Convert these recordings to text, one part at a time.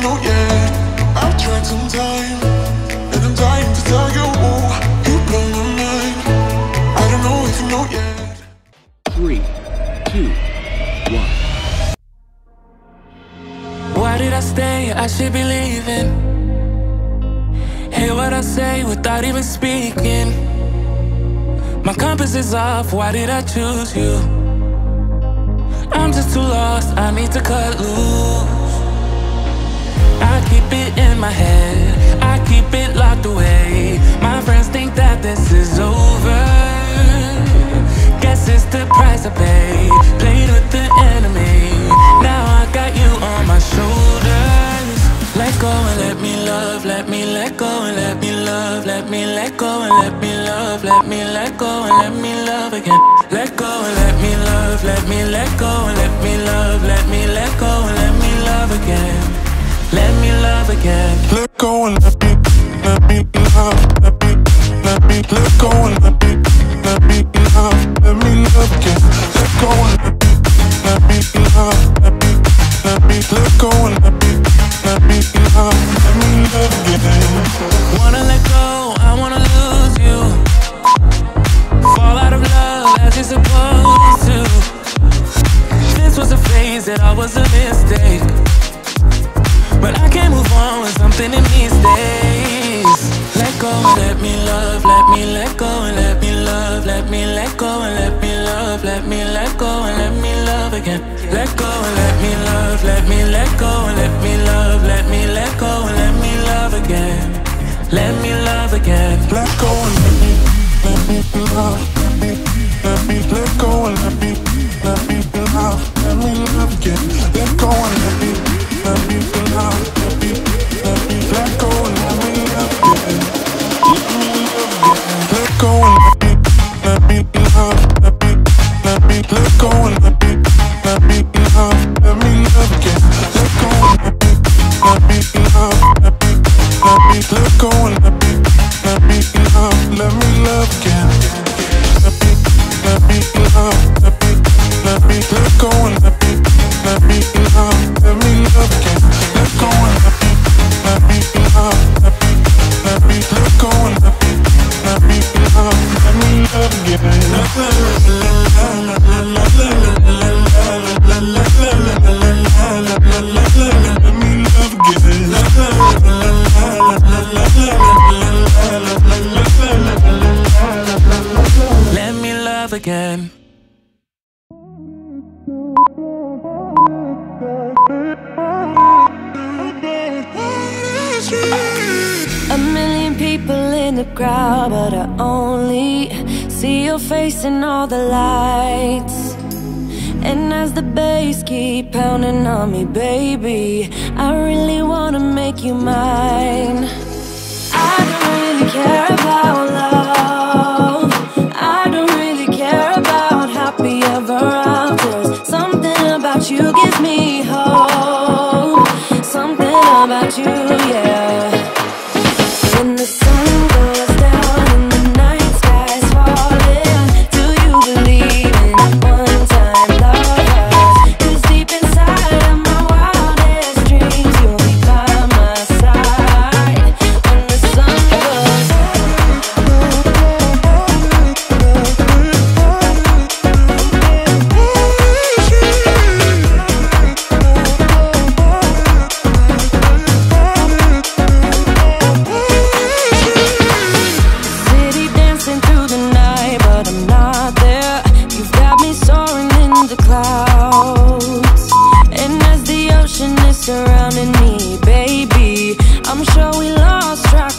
you know yet. I've tried some time, and I'm dying to tell you. You blow my mind. I don't know if you know yet. Three, two, one. Why did I stay? I should be leaving. Hear what I say without even speaking. My compass is off. Why did I choose you? I'm just too lost. I need to cut loose. I keep it in my head. I keep it locked away. My friends think that this is over. Guess it's the price I pay. Played with the enemy. Now I got you on my shoulders. Let go and let me love. Let me let go and let me love. Let me let go and let me love. Let me let go and let me love again. Let go and let me love. Let me let go and let me love. Let me let go and let me love again. Let me love again. Let go and let me, let me love, let me, let me let go and let me, let me love, let me love again. Let go and let me, let me love, let me, let me let go and let me, let me love, let me love again. Wanna let go, I wanna lose you. Fall out of love as you're supposed to. This was a phase that I was a mistake. But I can't move on with something in these days. Let go and let me love, let me let go and let me love, let me let go and let me love, let me let go and let me love again. Let go and let me love, let me let go and let me love, let me let go and let me love again. Let me love again. Let go and let me, let me love, let me, let go and let me, let me love, let me love again. Let go and let me, keep pounding on me, baby, I really wanna make you mine. I don't really care about love. I don't really care about happy ever afters. Something about you gives me hope. Something about you, yeah.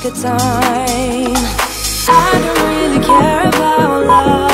Of time. I don't really care about love.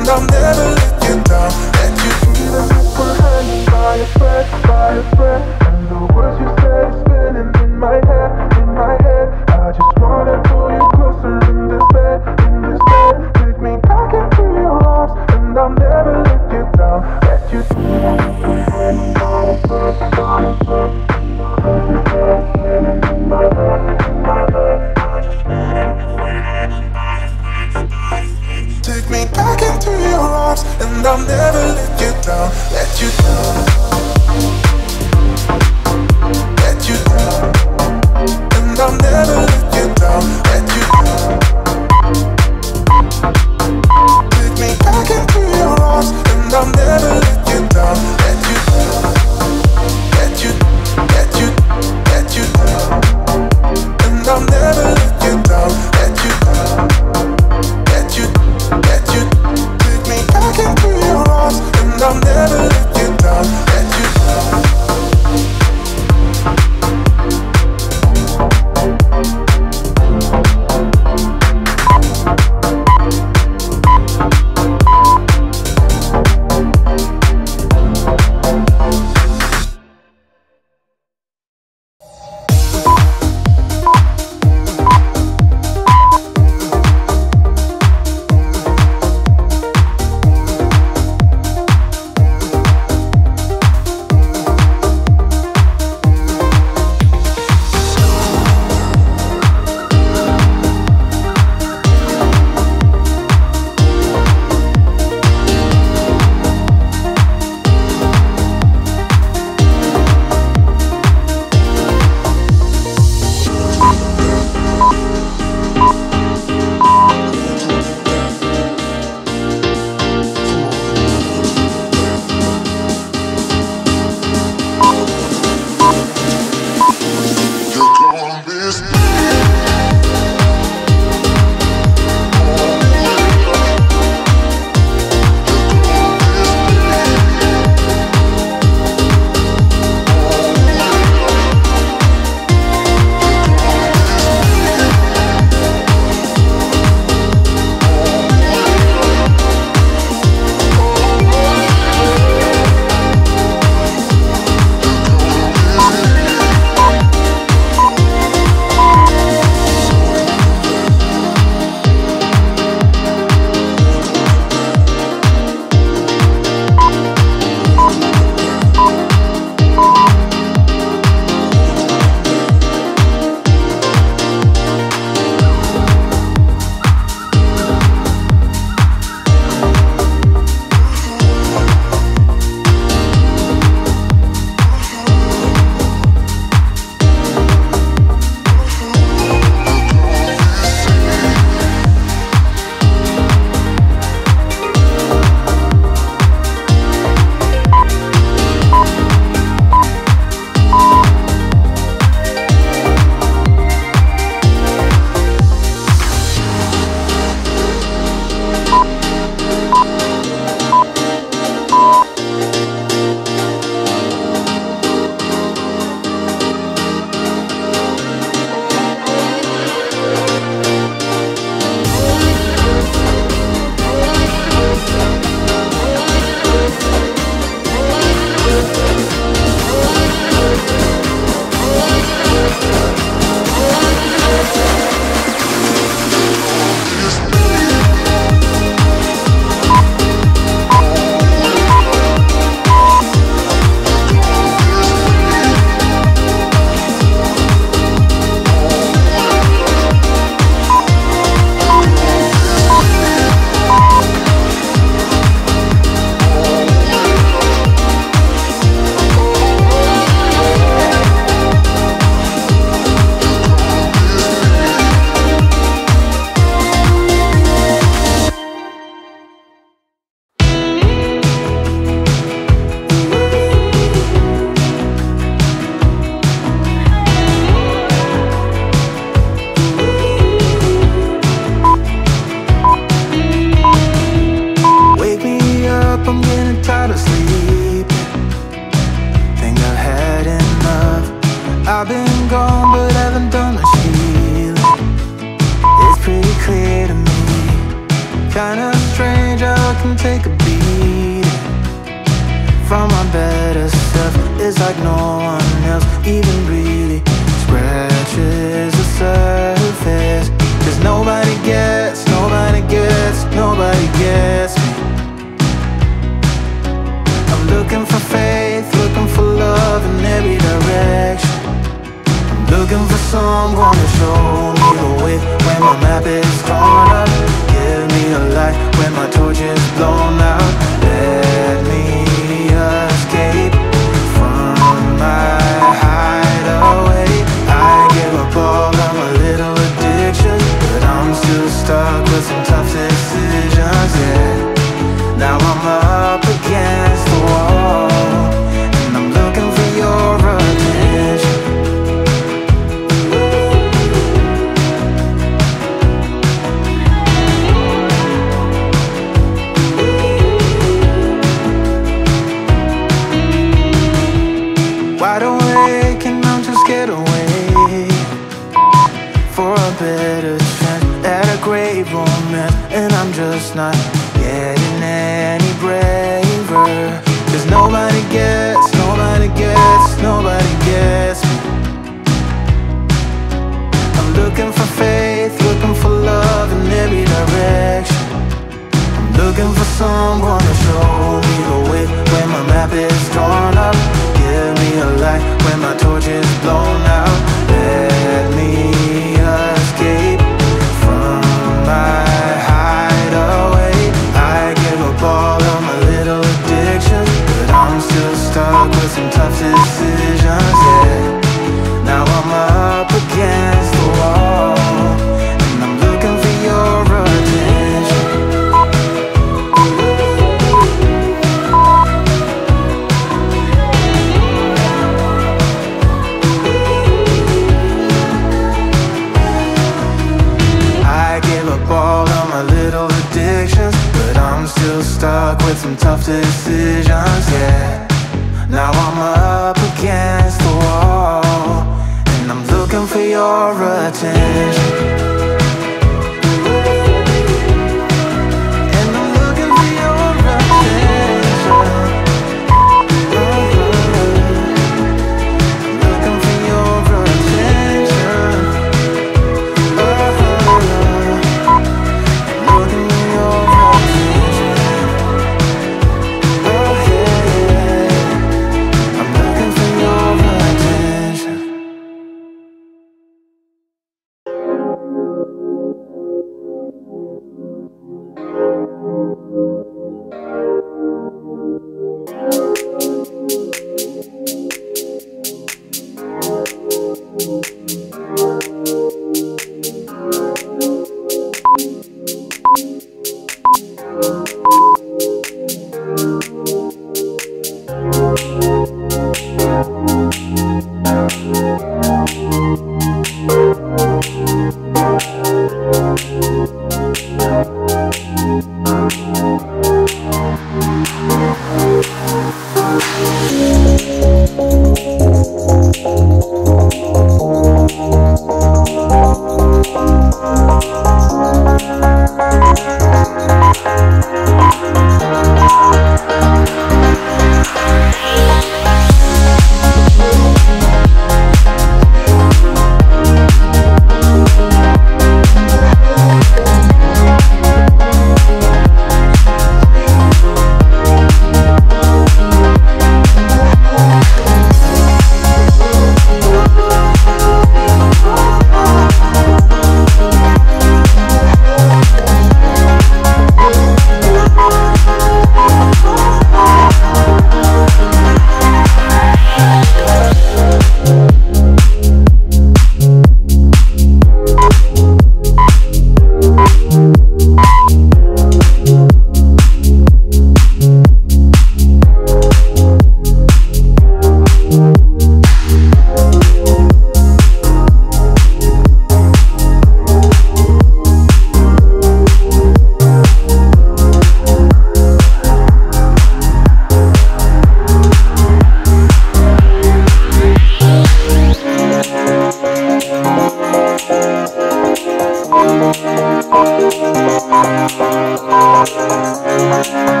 Thank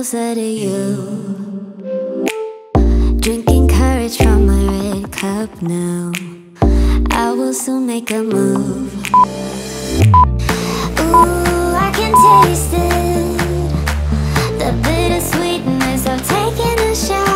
closer to you. Drinking courage from my red cup now. I will soon make a move. Ooh, I can taste it. The bittersweetness of taking a shot.